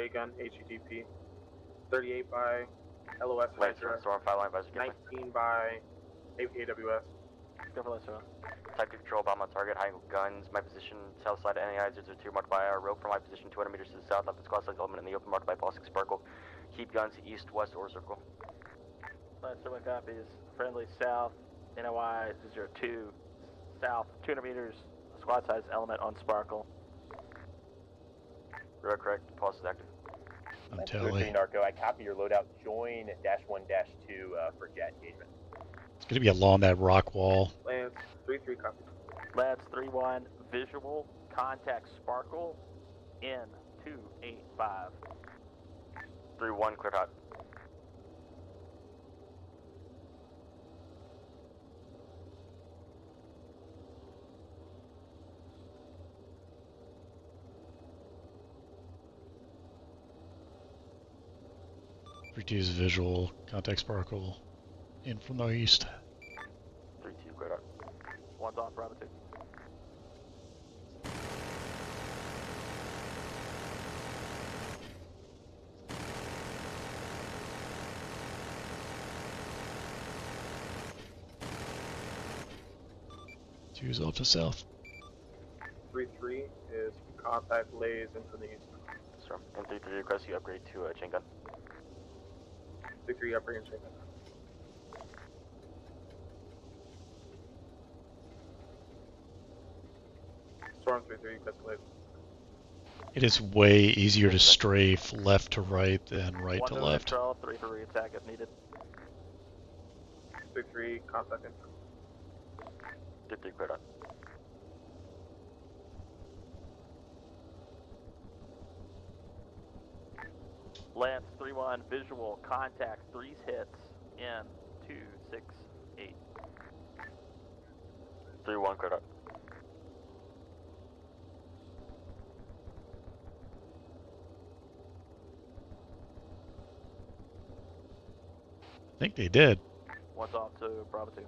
J gun, HEDP. 38 by LOS Lance, Hydra. Storm, fire line advisor, 19 by AWS. Go for Lester. Type 2 control, bomb on target, high guns, my position, south side of NAI 002, marked by our rope from my position 200 meters to the south, left is class element in the open, marked by Balstic Sparkle. Keep guns east, west, or circle. Lester, what copies? Friendly south, NOI 02, south, 200 meters, squad size element on Sparkle. Road correct, pulse is active. I'm tele. 13 Narco, I copy your loadout. Join dash one dash two uh, for jet engagement. It's going to be along that rock wall. Lance 3-3 copy. Lance 3-1, visual, contact Sparkle, in 285. 3 1, clear hot. Reduce visual. Contact sparkle. In from the east. 3 2, cleared hot. One's off, Bravo 2. Two's off to south. 3-3 is contact lays in from the east. Storm, and 3 3 request you upgrade to a chain gun. 3-3 upgrade and. Storm 3-3 request laze. It is way easier to strafe left to right than right One to to left. Control, 3 for re-attack if needed. 3-3 contact in. 3 3, cleared hot. Lance 3-1, visual, contact, 3's hits, in 268. 3 1, cleared hot. I think they did. One's off to Bravo 2.